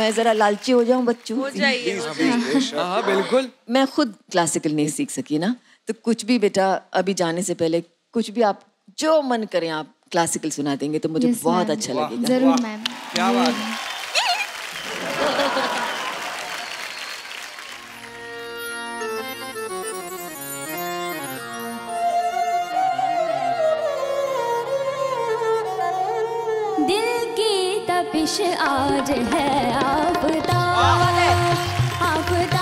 मैं जरा लालची हो जाऊँ बच्चों। हो जाइए। हाँ हाँ बिल्कुल। मैं खुद क्लासिकल नहीं सीख सकी ना। तो कुछ भी बेटा अभी जाने से पहले कुछ भी आप जो मन करें आप क्लासिकल सुना देंगे तो मुझे Yes, बहुत अच्छा लगेगा। ज़रूर मैम क्या बात है। आज है आपदा आफता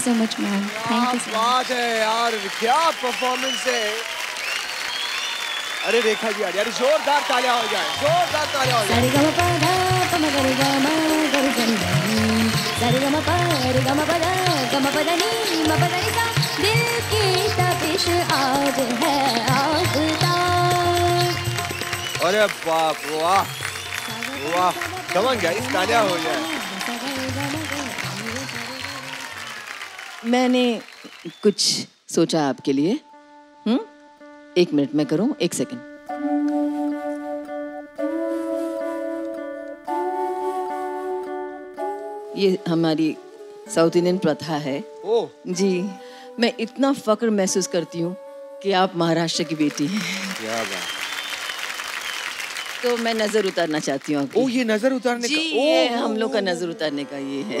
सो मच मैम थैंक क्या यू सो बात है यार क्या परफॉर्मेंस है। अरे रेखा जी यार यार जोरदार तालियाँ हो जाए जोरदार तालियाँ हो जाए। पदा गम पदा गम म सा। दिल की तपिश आज है अरे बाप वाह। वाह कमन गाइस तालियाँ हो जाए। मैंने कुछ सोचा आपके लिए। हम्म एक मिनट में करूँ? एक सेकंड। ये हमारी साउथ इंडियन प्रथा है। ओ। जी। मैं इतना फक्र महसूस करती हूँ कि आप महाराष्ट्र की बेटी हैं। क्या बात। तो मैं नज़र उतारना चाहती हूँ ओ ये नज़र उतारने जी का ओ। ये हम लोग का नज़र उतारने का ये है।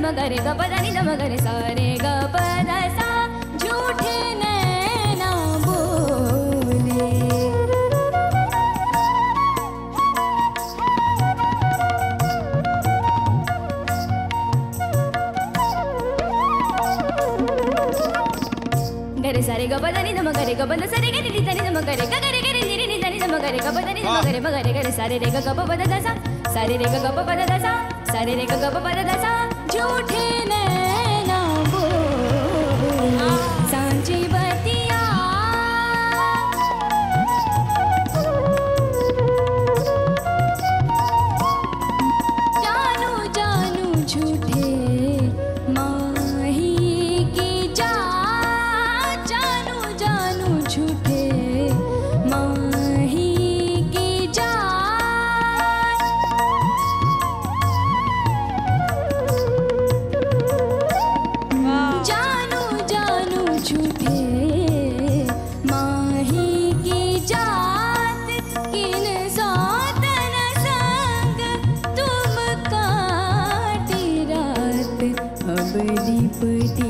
ध मगरे ग पदा सारे गपदा सा झूठे नैना बोले। गरे सारे ग पदा नि ध सारे हाँ। ग गप पद दसा ध मगरे ग गरे गरे नि नि ध पदा सारे रे ग सा सारे रे सा सारे रे सा खिल उठे नैन pretty